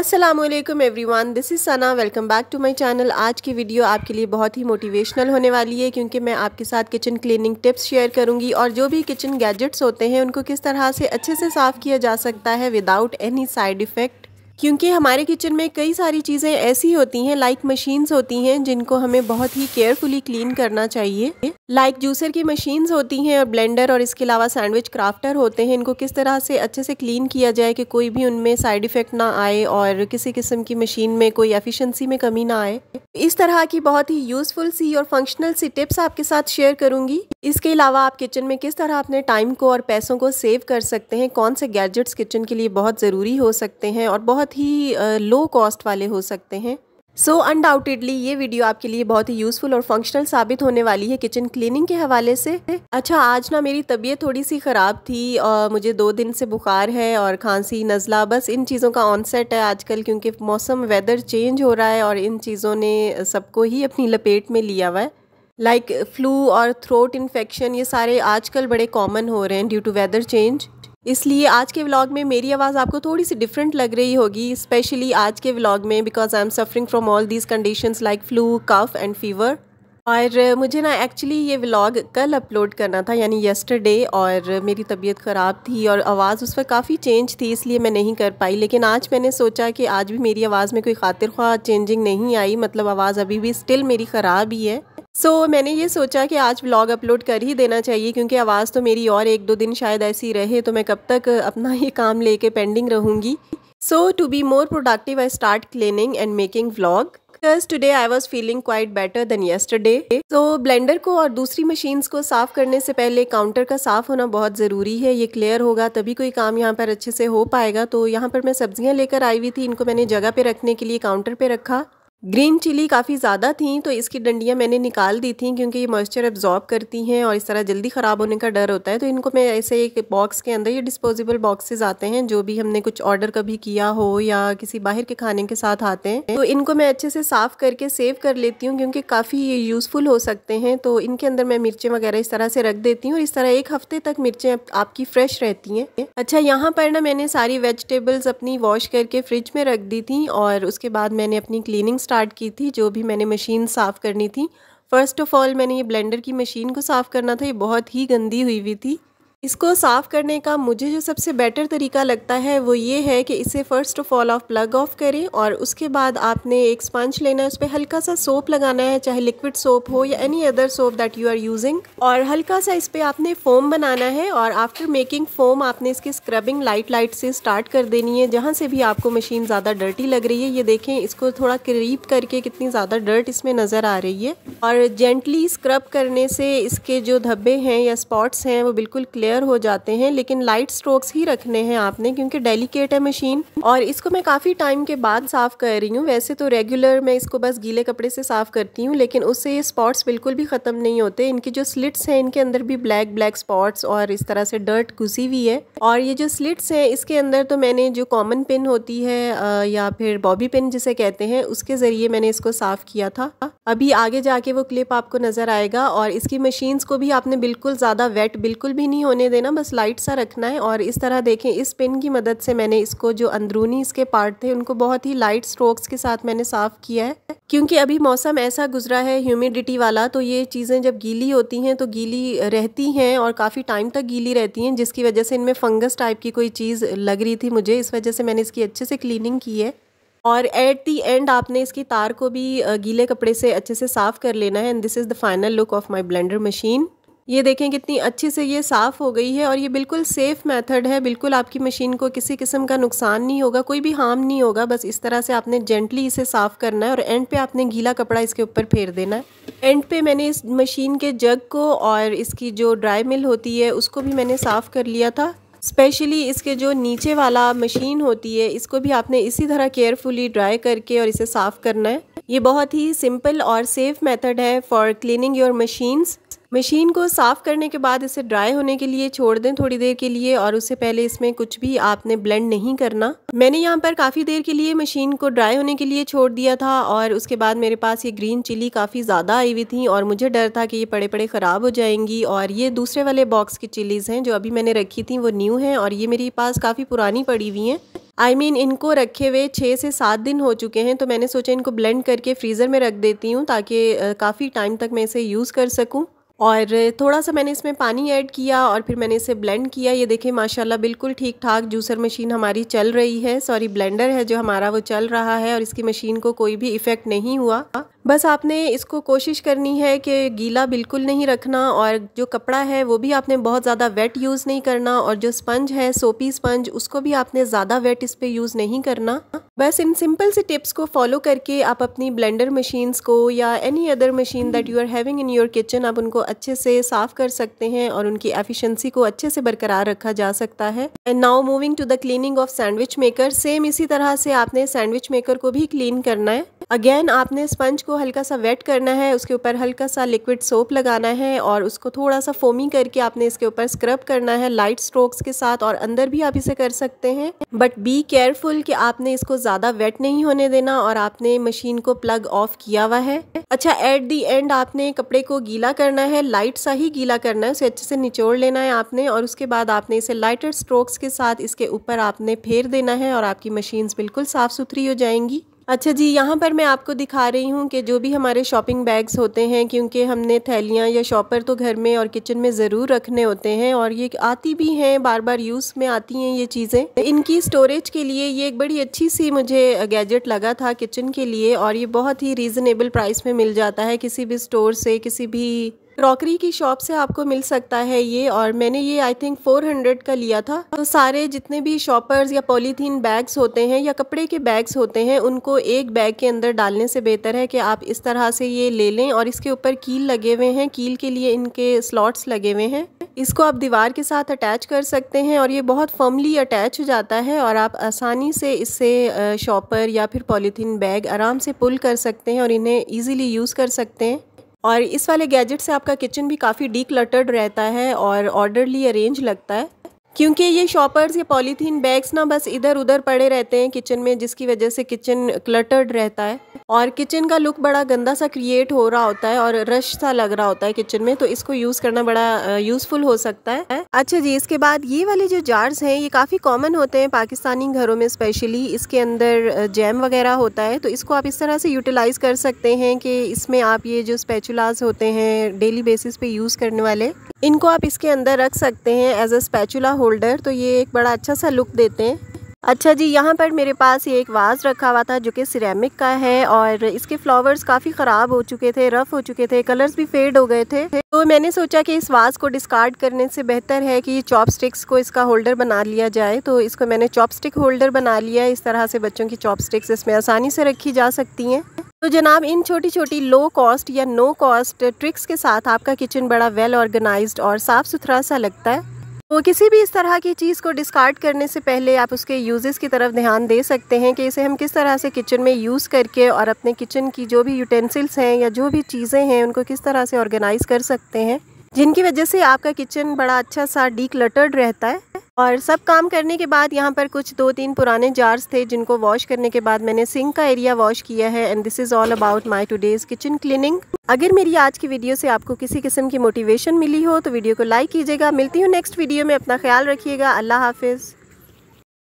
Aslam everyone this is Sana welcome back to my channel आज की video आपके लिए बहुत ही मोटिवेशनल होने वाली है, क्योंकि मैं आपके साथ किचन क्लीनिंग टिप्स शेयर करूँगी और जो भी किचन गैजेट्स होते हैं, उनको किस तरह से अच्छे से साफ़ किया जा सकता है विदाउट एनी साइड इफ़ेक्ट क्योंकि हमारे किचन में कई सारी चीज़ें ऐसी होती हैं लाइक मशीन्स होती हैं, जिनको हमें बहुत ही केयरफुली क्लीन करना चाहिए। लाइक जूसर की मशीन्स होती हैं और ब्लेंडर और इसके अलावा सैंडविच क्राफ्टर होते हैं। इनको किस तरह से अच्छे से क्लीन किया जाए कि कोई भी उनमें साइड इफ़ेक्ट ना आए और किसी किस्म की मशीन में कोई एफिशिएंसी में कमी ना आए। इस तरह की बहुत ही यूज़फुल सी और फंक्शनल सी टिप्स आपके साथ शेयर करूँगी। इसके अलावा आप किचन में किस तरह अपने टाइम को और पैसों को सेव कर सकते हैं? कौन से गैजेट्स किचन के लिए बहुत ज़रूरी हो सकते हैं? और बहुत ही लो कॉस्ट वाले हो सकते हैं। सो so, अनडाउटेडली ये वीडियो आपके लिए बहुत ही यूज़फुल और फंक्शनल साबित होने वाली है किचन क्लीनिंग के हवाले से। अच्छा आज ना मेरी तबीयत थोड़ी सी ख़राब थी और मुझे दो दिन से बुखार है और खांसी नज़ला बस इन चीज़ों का ऑनसेट है आजकल क्योंकि मौसम वेदर चेंज हो रहा है और इन चीज़ों ने सबको ही अपनी लपेट में लिया हुआ है। लाइक फ्लू और थ्रोट इन्फेक्शन ये सारे आजकल बड़े कॉमन हो रहे हैं ड्यू टू वेदर चेंज इसलिए आज के व्लॉग में मेरी आवाज़ आपको थोड़ी सी डिफरेंट लग रही होगी स्पेशली आज के व्लॉग में because I am suffering from all these conditions like flu cough and fever और मुझे ना एक्चुअली ये व्लॉग कल अपलोड करना था, यानी यस्टरडे और मेरी तबीयत ख़राब थी और आवाज़ उस पर काफ़ी चेंज थी, इसलिए मैं नहीं कर पाई। लेकिन आज मैंने सोचा कि आज भी मेरी आवाज़ में कोई खातिर ख्वाह चेंजिंग नहीं आई मतलब आवाज़ अभी भी स्टिल मेरी ख़राब ही है। सो so, मैंने ये सोचा कि आज व्लॉग अपलोड कर ही देना चाहिए क्योंकि आवाज़ तो मेरी और एक दो दिन शायद ऐसी रहे तो मैं कब तक अपना ये काम लेके पेंडिंग रहूँगी। So to be more productive I start cleaning and making vlog because today I was feeling quite better than yesterday तो ब्लेंडर को और दूसरी मशीन्स को साफ़ करने से पहले काउंटर का साफ़ होना बहुत ज़रूरी है। ये क्लियर होगा तभी कोई काम यहाँ पर अच्छे से हो पाएगा। तो यहाँ पर मैं सब्ज़ियाँ लेकर आई हुई थी इनको मैंने जगह पे रखने के लिए काउंटर पे रखा। ग्रीन चिली काफ़ी ज़्यादा थी तो इसकी डंडियाँ मैंने निकाल दी थी क्योंकि ये मॉइस्चर एब्जॉर्ब करती हैं और इस तरह जल्दी ख़राब होने का डर होता है तो इनको मैं ऐसे एक बॉक्स के अंदर, ये डिस्पोजेबल बॉक्सेस आते हैं जो भी हमने कुछ ऑर्डर कभी किया हो या किसी बाहर के खाने के साथ आते हैं तो इनको मैं अच्छे से साफ़ करके सेव कर लेती हूँ क्योंकि काफ़ी ये यूज़फुल हो सकते हैं तो इनके अंदर मैं मिर्चें वगैरह इस तरह से रख देती हूँ और इस तरह एक हफ़्ते तक मिर्चें आपकी फ्रेश रहती हैं। अच्छा यहाँ पर ना मैंने सारी वेजिटेबल्स अपनी वॉश करके फ्रिज में रख दी थी और उसके बाद मैंने अपनी क्लीनिंग स्टार्ट की थी, जो भी मैंने मशीन साफ़ करनी थी। फ़र्स्ट ऑफ़ ऑल मैंने ये ब्लेंडर की मशीन को साफ़ करना था। ये बहुत ही गंदी हुई हुई थी। इसको साफ़ करने का मुझे जो सबसे बेटर तरीका लगता है वो ये है कि इसे फ़र्स्ट ऑफ़ ऑल आप प्लग ऑफ़ करें और उसके बाद आपने एक स्पंज लेना है, उस पर हल्का सा सोप लगाना है, चाहे लिक्विड सोप हो या any other soap that you are using और हल्का सा इस पर आपने फोम बनाना है और आफ्टर मेकिंग फोम आपने इसकी स्क्रबिंग लाइट लाइट से स्टार्ट कर देनी है, जहाँ से भी आपको मशीन ज़्यादा डर्टी लग रही है। ये देखें, इसको थोड़ा करीब करके कितनी ज़्यादा डर्ट इसमें नज़र आ रही है। और जेंटली स्क्रब करने से इसके जो धब्बे हैं या स्पॉट्स हैं, वो बिल्कुल क्लियर क्लियर हो जाते हैं, लेकिन लाइट स्ट्रोक्स ही रखने हैं आपने, क्योंकि डेलिकेट है मशीन और इसको मैं काफ़ी टाइम के बाद साफ़ कर रही हूँ। वैसे तो रेगुलर मैं इसको बस गीले कपड़े से साफ़ करती हूँ, लेकिन उससे ये स्पॉट्स बिल्कुल भी ख़त्म नहीं होते। इनकी जो स्लिट्स हैं, इनके अंदर भी ब्लैक ब्लैक स्पॉट्स और इस तरह से डर्ट घुसी हुई है। और ये जो स्लिट्स हैं, इसके अंदर तो मैंने जो कॉमन पिन होती है या फिर बॉबी पिन जिसे कहते हैं, उसके ज़रिए मैंने इसको साफ़ किया था। अभी आगे जाके वो क्लिप आपको नज़र आएगा, और इसकी मशीन्स को भी आपने बिल्कुल ज़्यादा वेट बिल्कुल भी नहीं होने होने देना, बस लाइट सा रखना है। और इस तरह देखें, इस पिन की मदद से मैंने इसको जो अंदरूनी इसके पार्ट थे, उनको बहुत ही लाइट स्ट्रोक्स के साथ मैंने साफ़ किया है। क्योंकि अभी मौसम ऐसा गुजरा है ह्यूमिडिटी वाला तो ये चीज़ें जब गीली होती हैं तो गीली रहती हैं और काफ़ी टाइम तक गीली रहती हैं, जिसकी वजह से इनमें फंगस टाइप की कोई चीज़ लग रही थी मुझे। इस वजह से मैंने इसकी अच्छे से क्लीनिंग की है। और एट दी एंड आपने इसकी तार को भी गीले कपड़े से अच्छे से साफ़ कर लेना है। And this is the final look of my blender machine ये देखें कितनी अच्छे से ये साफ़ हो गई है और ये बिल्कुल सेफ़ मेथड है। बिल्कुल आपकी मशीन को किसी किस्म का नुकसान नहीं होगा, कोई भी हार्म नहीं होगा। बस इस तरह से आपने जेंटली इसे साफ़ करना है और एंड पे आपने गीला कपड़ा इसके ऊपर फेर देना है। एंड पे मैंने इस मशीन के जग को और इसकी जो ड्राई मिल होती है, उसको भी मैंने साफ़ कर लिया था। स्पेशली इसके जो नीचे वाला मशीन होती है, इसको भी आपने इसी तरह केयरफुली ड्राई करके और इसे साफ़ करना है। ये बहुत ही सिंपल और सेफ़ मेथड है for cleaning your machines machine को साफ़ करने के बाद इसे ड्राई होने के लिए छोड़ दें थोड़ी देर के लिए और उससे पहले इसमें कुछ भी आपने ब्लेंड नहीं करना। मैंने यहाँ पर काफ़ी देर के लिए मशीन को ड्राई होने के लिए छोड़ दिया था और उसके बाद मेरे पास ये ग्रीन चिली काफ़ी ज़्यादा आई हुई थी और मुझे डर था कि ये पड़े पड़े ख़राब हो जाएँगी और ये दूसरे वाले बॉक्स की चिलीज़ हैं जो अभी मैंने रखी थी वो न्यू हैं और ये मेरे पास काफ़ी पुरानी पड़ी हुई हैं। आई I मीन mean, इनको रखे हुए छः से सात दिन हो चुके हैं तो मैंने सोचा इनको ब्लेंड करके फ्रीज़र में रख देती हूँ ताकि काफ़ी टाइम तक मैं इसे यूज़ कर सकूँ। और थोड़ा सा मैंने इसमें पानी ऐड किया और फिर मैंने इसे ब्लेंड किया। ये देखें माशाल्लाह, बिल्कुल ठीक ठाक जूसर मशीन हमारी चल रही है। सॉरी, ब्लेंडर है जो हमारा, वो चल रहा है और इसकी मशीन को कोई भी इफ़ेक्ट नहीं हुआ। बस आपने इसको कोशिश करनी है कि गीला बिल्कुल नहीं रखना और जो कपड़ा है वो भी आपने बहुत ज़्यादा वेट यूज़ नहीं करना और जो स्पंज है सोपी स्पंज उसको भी आपने ज़्यादा वेट इस पर यूज़ नहीं करना। बस इन सिंपल से टिप्स को फॉलो करके आप अपनी ब्लेंडर मशीन्स को या any other machine that you are having in your kitchen आप उनको अच्छे से साफ़ कर सकते हैं और उनकी एफिशिएंसी को अच्छे से बरकरार रखा जा सकता है। And now moving to the cleaning of sandwich maker same इसी तरह से आपने सैंडविच मेकर को भी क्लीन करना है। अगेन आपने स्पंज को हल्का सा वेट करना है, उसके ऊपर हल्का सा लिक्विड सोप लगाना है और उसको थोड़ा सा फोमी करके आपने इसके ऊपर स्क्रब करना है लाइट स्ट्रोक्स के साथ और अंदर भी आप इसे कर सकते हैं। बट बी केयरफुल कि आपने इसको ज़्यादा वेट नहीं होने देना और आपने मशीन को प्लग ऑफ़ किया हुआ है। अच्छा एट दी एंड आपने कपड़े को गीला करना है लाइट सा ही गीला करना है, उसे अच्छे से निचोड़ लेना है आपने और उसके बाद आपने इसे लाइटर स्ट्रोक्स के साथ इसके ऊपर आपने फेर देना है और आपकी मशीन बिल्कुल साफ़ सुथरी हो जाएँगी। अच्छा जी, यहाँ पर मैं आपको दिखा रही हूँ कि जो भी हमारे शॉपिंग बैग्स होते हैं, क्योंकि हमने थैलियाँ या शॉपर तो घर में और किचन में ज़रूर रखने होते हैं और ये आती भी हैं बार बार यूज़ में आती हैं ये चीज़ें। इनकी स्टोरेज के लिए ये एक बड़ी अच्छी सी मुझे गैजेट लगा था किचन के लिए और ये बहुत ही रीज़नेबल प्राइस में मिल जाता है किसी भी स्टोर से, किसी भी क्रॉकरी की शॉप से आपको मिल सकता है ये और मैंने ये आई थिंक 400 का लिया था। तो सारे जितने भी शॉपर्स या पॉलीथीन बैग्स होते हैं या कपड़े के बैग्स होते हैं, उनको एक बैग के अंदर डालने से बेहतर है कि आप इस तरह से ये ले लें और इसके ऊपर कील लगे हुए हैं। कील के लिए इनके स्लॉट्स लगे हुए हैं। इसको आप दीवार के साथ अटैच कर सकते हैं और ये बहुत फर्मली अटैच हो जाता है और आप आसानी से इससे शॉपर या फिर पॉलीथीन बैग आराम से पुल कर सकते हैं और इन्हें ईजिली यूज़ कर सकते हैं। और इस वाले गैजेट से आपका किचन भी काफ़ी डी रहता है और ऑर्डरली अरेंज लगता है। क्योंकि ये शॉपर्स, या पॉलीथीन बैग्स ना बस इधर उधर पड़े रहते हैं किचन में, जिसकी वजह से किचन क्लटर्ड रहता है। और किचन का लुक बड़ा गंदा सा क्रिएट हो रहा होता है और रश सा लग रहा होता है किचन में तो इसको यूज़ करना बड़ा यूज़फुल हो सकता है। अच्छा जी, इसके बाद ये वाले जो जार्स हैं, ये काफ़ी कॉमन होते हैं पाकिस्तानी घरों में स्पेशली इसके अंदर जैम वगैरह होता है तो इसको आप इस तरह से यूटिलाइज़ कर सकते हैं कि इसमें आप ये जो स्पेचुलाज होते हैं डेली बेसिस पे यूज़ करने वाले इनको आप इसके अंदर रख सकते हैं एज अ स्पैचुला होल्डर तो ये एक बड़ा अच्छा सा लुक देते हैं। अच्छा जी, यहाँ पर मेरे पास ये एक वाज रखा हुआ था जो कि सिरेमिक का है और इसके फ्लावर्स काफ़ी ख़राब हो चुके थे रफ़ हो चुके थे कलर्स भी फेड हो गए थे। तो मैंने सोचा कि इस वाज को डिस्कार्ड करने से बेहतर है कि चॉप स्टिक्स को इसका होल्डर बना लिया जाए। तो इसको मैंने चॉप स्टिक होल्डर बना लिया इस तरह से बच्चों की चॉप स्टिक्स इसमें आसानी से रखी जा सकती हैं। तो जनाब, इन छोटी छोटी लो कॉस्ट या नो कॉस्ट ट्रिक्स के साथ आपका किचन बड़ा वेल ऑर्गेनाइज्ड और साफ़ सुथरा सा लगता है। तो किसी भी इस तरह की चीज़ को डिस्कार्ड करने से पहले आप उसके यूजेस की तरफ़ ध्यान दे सकते हैं कि इसे हम किस तरह से किचन में यूज़ करके और अपने किचन की जो भी यूटेंसिल्स हैं या जो भी चीज़ें हैं, उनको किस तरह से ऑर्गेनाइज कर सकते हैं। जिनकी वजह से आपका किचन बड़ा अच्छा सा डी रहता है। और सब काम करने के बाद यहाँ पर कुछ दो तीन पुराने जार्स थे जिनको वॉश करने के बाद मैंने सिंक का एरिया वॉश किया है and this is all about my today's kitchen cleaning अगर मेरी आज की वीडियो से आपको किसी किस्म की मोटिवेशन मिली हो तो वीडियो को लाइक कीजिएगा। मिलती हूँ नेक्स्ट वीडियो में। अपना ख्याल रखिएगा। अल्लाह हाफिज़।